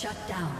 Shut down.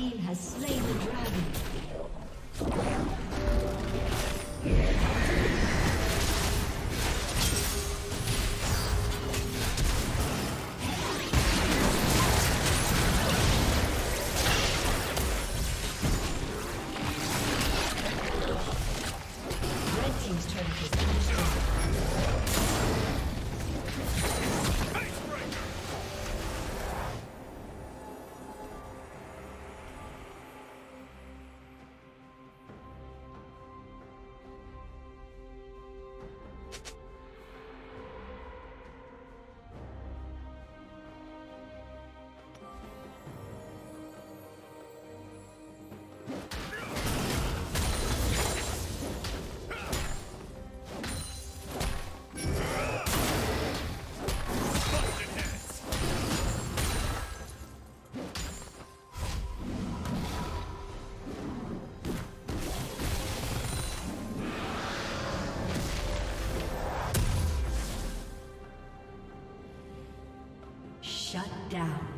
team has slain down.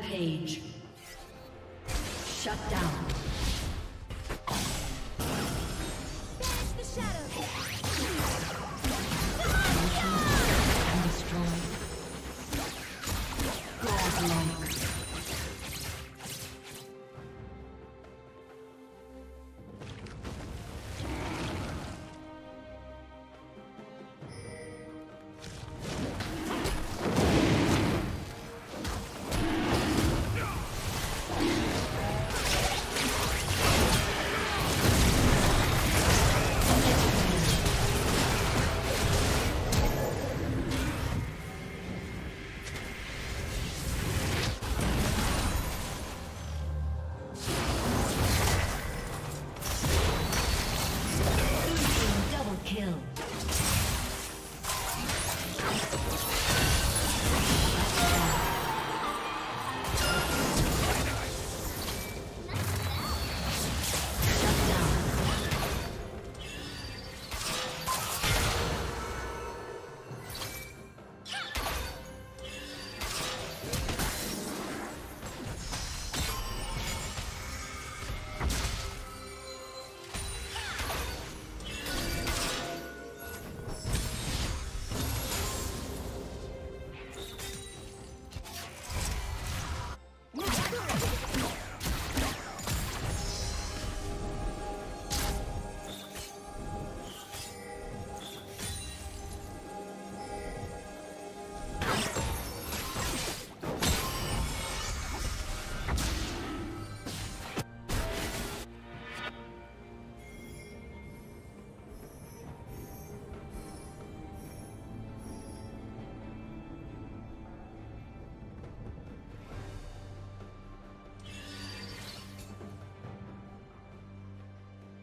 Rampage. Shut down.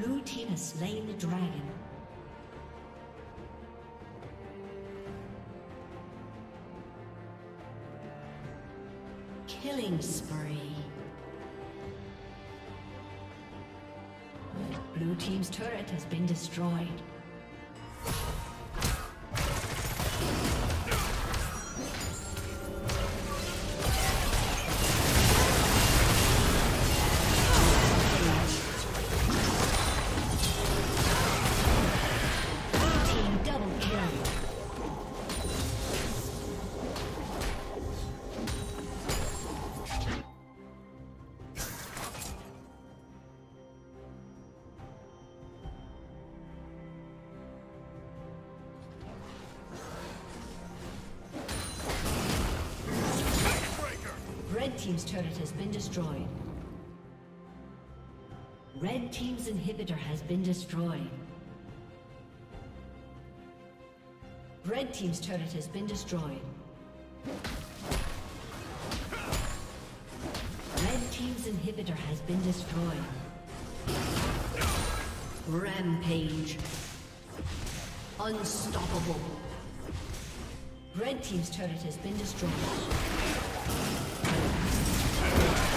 Blue team has slain the dragon. Killing spree. Blue team's turret has been destroyed. Team's turret has been destroyed. Red team's inhibitor has been destroyed. Red team's turret has been destroyed. Red team's inhibitor has been destroyed. Rampage. Unstoppable. Red team's turret has been destroyed. Disconnected.